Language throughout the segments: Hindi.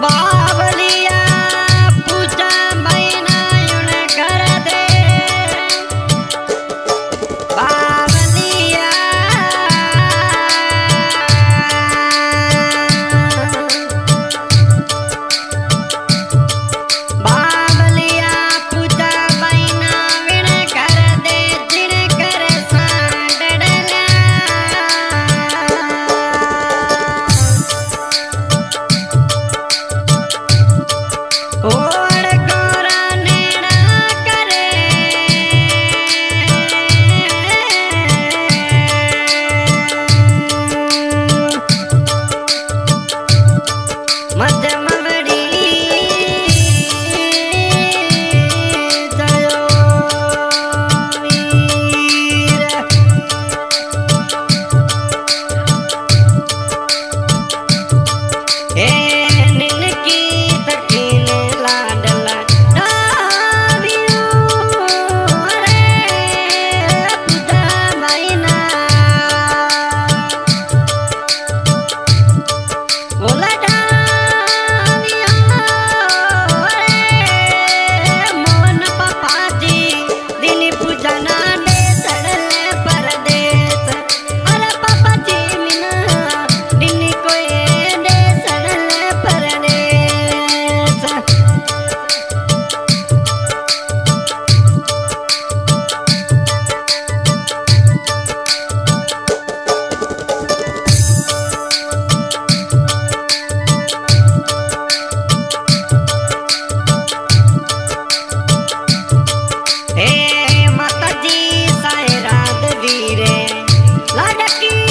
Bye. Thank you.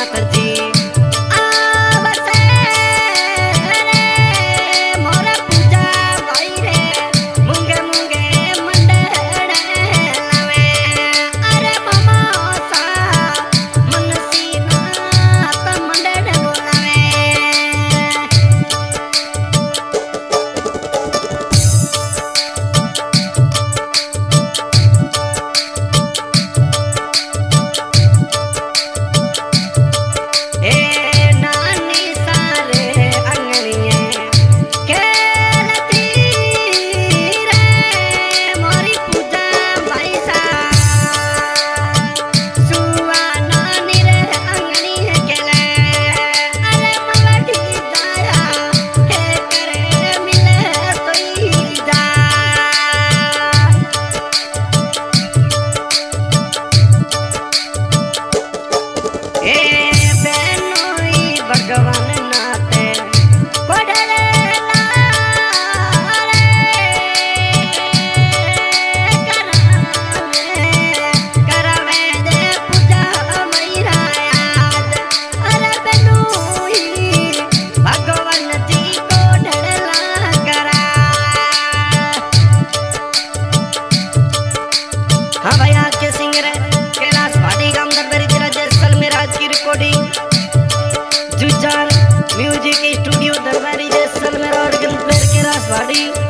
para perder. Music studio Darbari Jaisalmer और गंपेर कैलाश भाटी